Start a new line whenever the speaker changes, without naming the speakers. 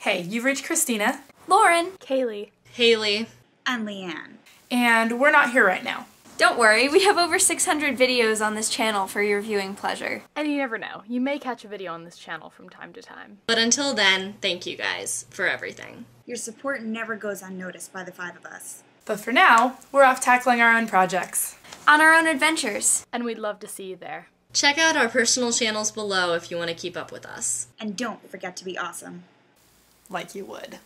Hey, you've reached Kristina,
Lauren.
Kayley.
Hayley.
And Liane.
and we're not here right now.
Don't worry, we have over 600 videos on this channel for your viewing pleasure.
And you never know, you may catch a video on this channel from time to time.
But until then, thank you guys for everything.
Your support never goes unnoticed by the five of us.
But for now, we're off tackling our own projects.
On our own adventures.
And we'd love to see you there.
Check out our personal channels below if you want to keep up with us.
And don't forget to be awesome
like you would.